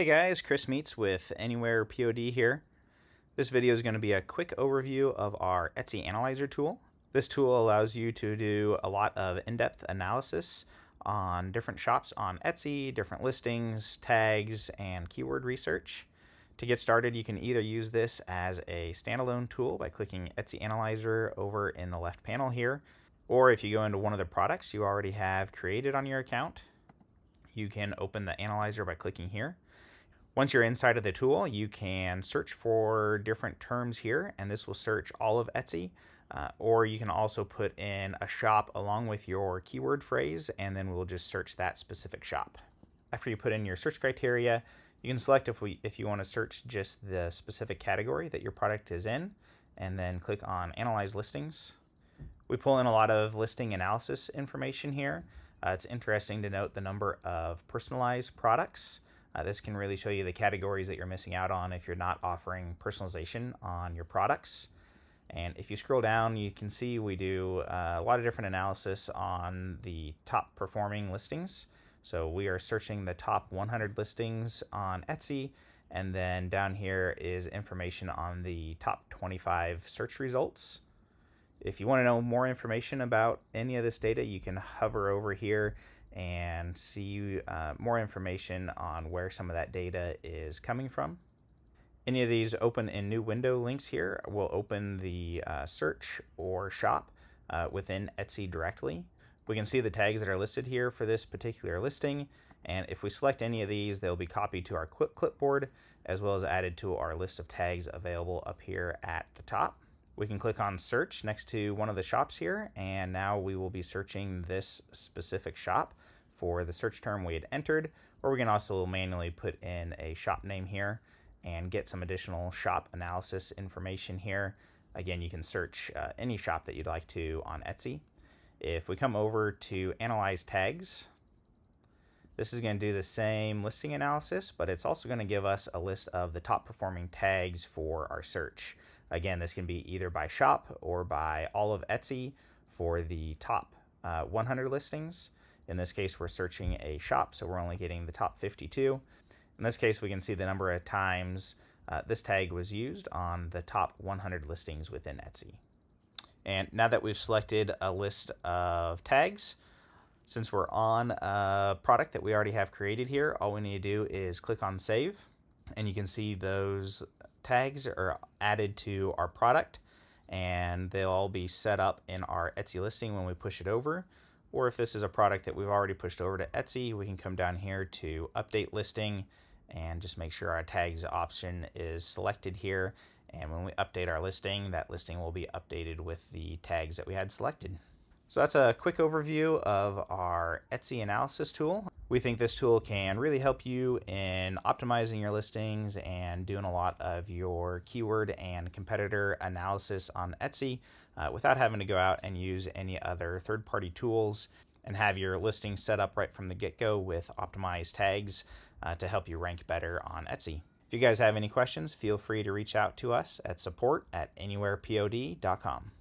Hey guys, Chris Meets with Anywhere POD here. This video is going to be a quick overview of our Etsy Analyzer tool. This tool allows you to do a lot of in-depth analysis on different shops on Etsy, different listings, tags, and keyword research. To get started, you can either use this as a standalone tool by clicking Etsy Analyzer over in the left panel here, or if you go into one of the products you already have created on your account, you can open the analyzer by clicking here. Once you're inside of the tool, you can search for different terms here, and this will search all of Etsy. Uh, or you can also put in a shop along with your keyword phrase, and then we'll just search that specific shop. After you put in your search criteria, you can select if, we, if you want to search just the specific category that your product is in, and then click on Analyze Listings. We pull in a lot of listing analysis information here. Uh, it's interesting to note the number of personalized products. Uh, this can really show you the categories that you're missing out on if you're not offering personalization on your products. And if you scroll down, you can see we do uh, a lot of different analysis on the top performing listings. So we are searching the top 100 listings on Etsy, and then down here is information on the top 25 search results. If you want to know more information about any of this data, you can hover over here and see uh, more information on where some of that data is coming from. Any of these open in new window links here will open the uh, search or shop uh, within Etsy directly. We can see the tags that are listed here for this particular listing, and if we select any of these, they'll be copied to our quick clipboard as well as added to our list of tags available up here at the top. We can click on search next to one of the shops here, and now we will be searching this specific shop for the search term we had entered, or we can also manually put in a shop name here and get some additional shop analysis information here. Again, you can search uh, any shop that you'd like to on Etsy. If we come over to Analyze Tags, this is going to do the same listing analysis, but it's also going to give us a list of the top performing tags for our search. Again, this can be either by shop or by all of Etsy for the top uh, 100 listings. In this case, we're searching a shop, so we're only getting the top 52. In this case, we can see the number of times uh, this tag was used on the top 100 listings within Etsy. And now that we've selected a list of tags, since we're on a product that we already have created here, all we need to do is click on Save, and you can see those tags are added to our product, and they'll all be set up in our Etsy listing when we push it over. Or if this is a product that we've already pushed over to Etsy, we can come down here to Update Listing and just make sure our tags option is selected here. And when we update our listing, that listing will be updated with the tags that we had selected. So that's a quick overview of our Etsy analysis tool. We think this tool can really help you in optimizing your listings and doing a lot of your keyword and competitor analysis on Etsy uh, without having to go out and use any other third-party tools and have your listing set up right from the get-go with optimized tags uh, to help you rank better on Etsy. If you guys have any questions, feel free to reach out to us at support at anywherepod.com.